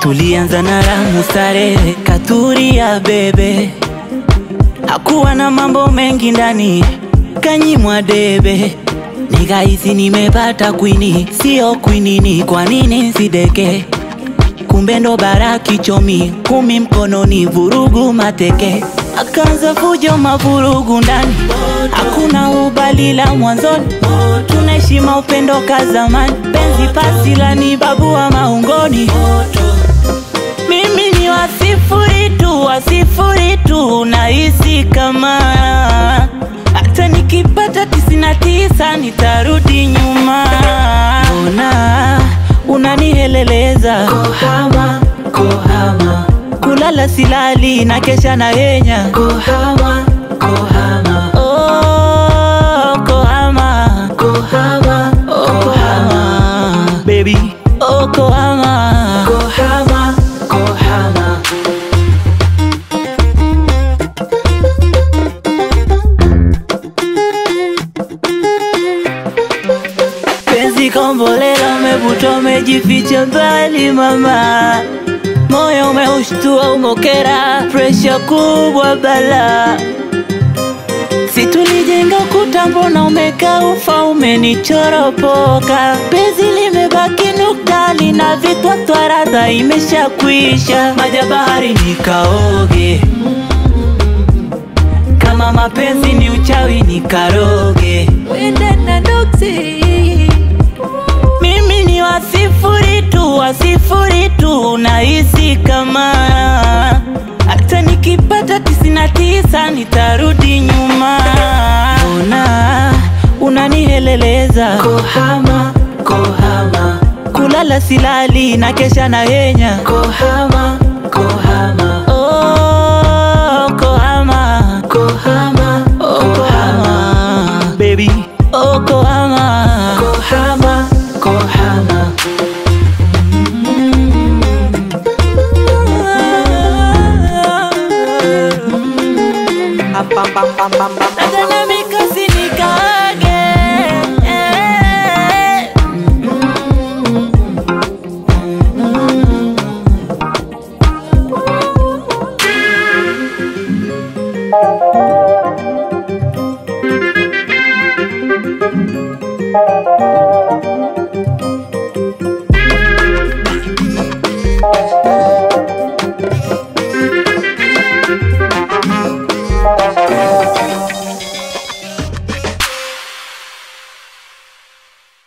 Tulianza na ramu starehe, katuri ya bebe, hakuwa na mambo mengi ndani, kanyimwa debe, nikahisi nimepata kwini, sio kwinini. Kwa nini sideke? Kumbe ndo bara kichomi, kumi mkononi, vurugu mateke, akaanza fujo mavurugu ndani, hakuna ubali la mwanzoni, tunaheshima upendo ka zamani, penzi pasi la ni babu wa maungoni. Mimi ni wasifuri tu, wasifuri tu, nahisi kama hata nikipata tisini tisa nitarudi nyuma. Ona unaniheleleza Kohama, kohama, kulala silali na kesha na henya kohama, kohama, oh, kohama, kohama, oh, kohama, baby. Oh, kohama. kohama, kohama. Penzi kombolela, umevuta umejificha mbali mama, moyo umeushtua umokera, presha kubwa bala. situlijenga ukuta, mbona umekaa ufa, umenichoropoka. Penzi limebaki nukta, lina vitwatwa, radha imeshakwisha. Maja bahari nikaoge, kama mapenzi ni uchawi nikaroge. Wende na nuksi, Mimi ni wasifuri tu, wasifuri tu, nahisi kama hata nikipata tisini na tisa nitarudi nyuma. Ona unaniheleleza, kohama, kohama, kulala silali na kesha na henya kohama, kohama, pam pam pam pam pam pam pam pam pam